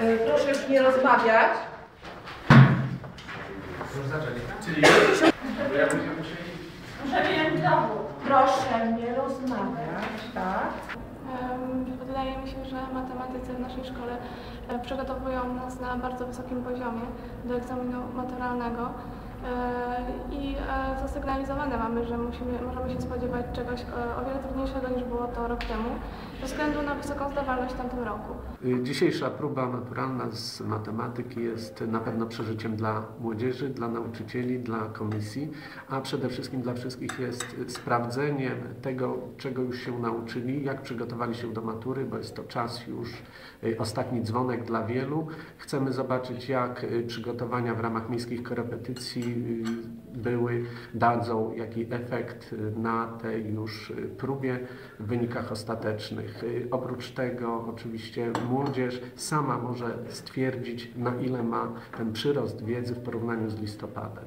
E, Proszę już nie rozmawiać. Proszę nie rozmawiać, tak? Wydaje mi się, że matematycy w naszej szkole e, przygotowują nas na bardzo wysokim poziomie do egzaminu maturalnego E, i zasygnalizowane mamy, że musimy, możemy się spodziewać czegoś o wiele trudniejszego niż było to rok temu, ze względu na wysoką zdawalność w tamtym roku. Y, Dzisiejsza próba maturalna z matematyki jest na pewno przeżyciem dla młodzieży, dla nauczycieli, dla komisji, a przede wszystkim dla wszystkich jest sprawdzeniem tego, czego już się nauczyli, jak przygotowali się do matury, bo jest to czas już y, ostatni dzwonek dla wielu. Chcemy zobaczyć, jak y, przygotowania w ramach miejskich korepetycji były, dadzą jaki efekt na tej już próbie w wynikach ostatecznych. Y, Oprócz tego oczywiście młodzież sama może stwierdzić, na ile ma ten przyrost wiedzy w porównaniu z listopadem.